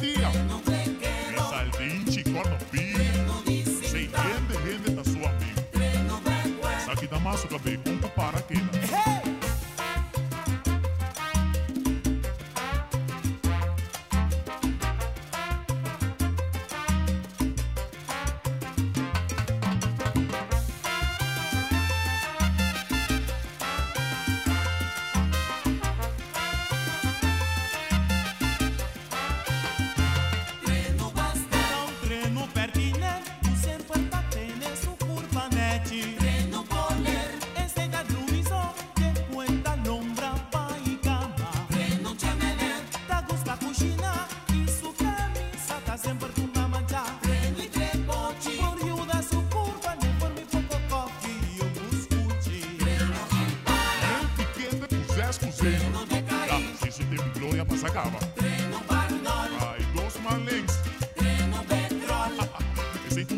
dia. É sardinte, corta-pia. Sem rende, rende da sua amiga. Aqui da massa, cabelo, conta para quem quieras cumplir. Ah, si se te gloria pasa acaba. Treno Hay dos más links. Petrol. Ese es